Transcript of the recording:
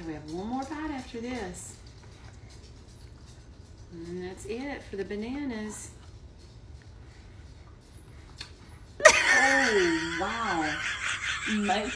Okay, we have one more bite after this. And that's it for the bananas. oh, wow. Make